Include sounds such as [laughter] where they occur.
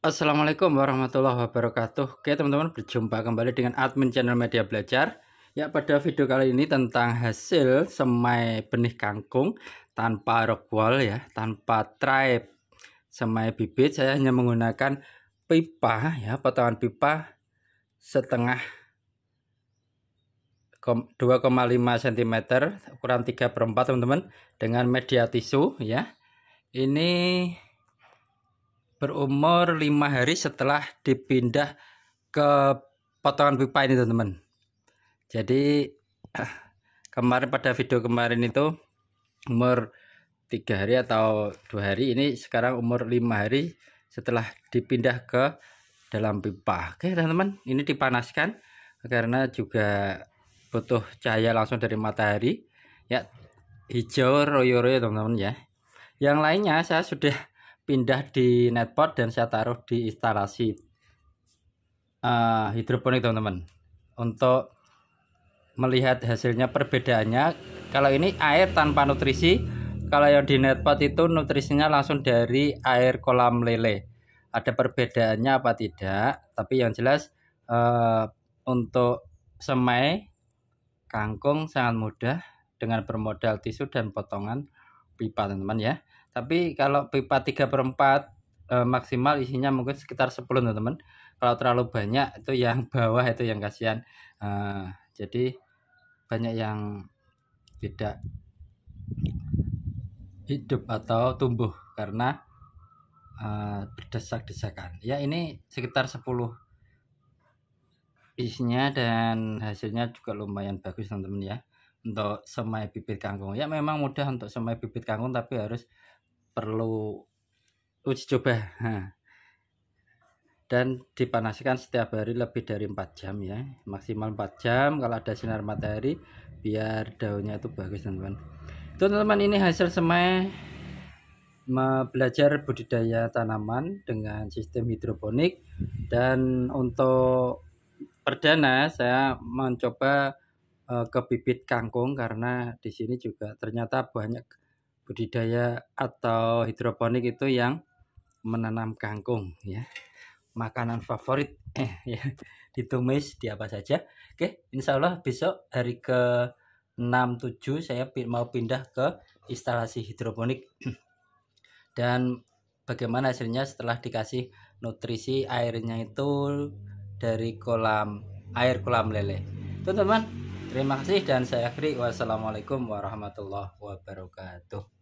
Assalamualaikum warahmatullahi wabarakatuh. Oke teman-teman berjumpa kembali dengan admin channel media belajar. Ya pada video kali ini tentang hasil semai benih kangkung Tanpa rock wall ya Tanpa tribe semai bibit Saya hanya menggunakan pipa ya Potongan pipa setengah 2,5 cm ukuran 3 per 4 teman-teman dengan media tisu ya. Ini berumur lima hari setelah dipindah ke potongan pipa ini teman-teman. Jadi [clears throat] kemarin pada video kemarin itu umur tiga hari atau dua hari ini sekarang umur lima hari setelah dipindah ke dalam pipa oke teman-teman ini dipanaskan karena juga butuh cahaya langsung dari matahari. Ya hijau royo-royo teman-teman ya. Yang lainnya saya sudah pindah di netpot dan saya taruh di instalasi uh, hidroponik teman-teman. Untuk melihat hasilnya perbedaannya kalau ini air tanpa nutrisi kalau yang di netpot itu nutrisinya langsung dari air kolam lele. Ada perbedaannya apa tidak tapi yang jelas uh, untuk semai kangkung sangat mudah dengan bermodal tisu dan potongan pipa teman-teman ya. Tapi kalau pipa 3 per 4 eh, maksimal isinya mungkin sekitar 10 teman-teman. Kalau terlalu banyak itu yang [laughs] bawah itu yang kasihan. Eh, jadi banyak yang tidak hidup atau tumbuh karena uh, berdesak-desakan. Ya ini sekitar 10 isinya dan hasilnya juga lumayan bagus teman-teman ya untuk semai bibit kangkung. Ya memang mudah untuk semai bibit kangkung tapi harus perlu uji coba. Dan dipanaskan setiap hari lebih dari 4 jam ya. Maksimal 4 jam kalau ada sinar matahari biar daunnya itu bagus teman-teman. Itu teman-teman ini hasil semai belajar budidaya tanaman dengan sistem hidroponik. Dan untuk perdana saya mencoba uh, ke bibit kangkung karena di sini juga ternyata banyak budidaya atau hidroponik itu yang menanam kangkung ya. Makanan favorit eh, ya ditumis di apa saja. Oke insya Allah besok hari ke 67 saya mau pindah ke instalasi hidroponik. [clears throat] Dan bagaimana hasilnya setelah dikasih nutrisi airnya itu dari kolam air kolam lele. Teman-teman terima kasih dan saya akhiri wassalamualaikum warahmatullahi wabarakatuh